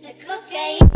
The cocaine.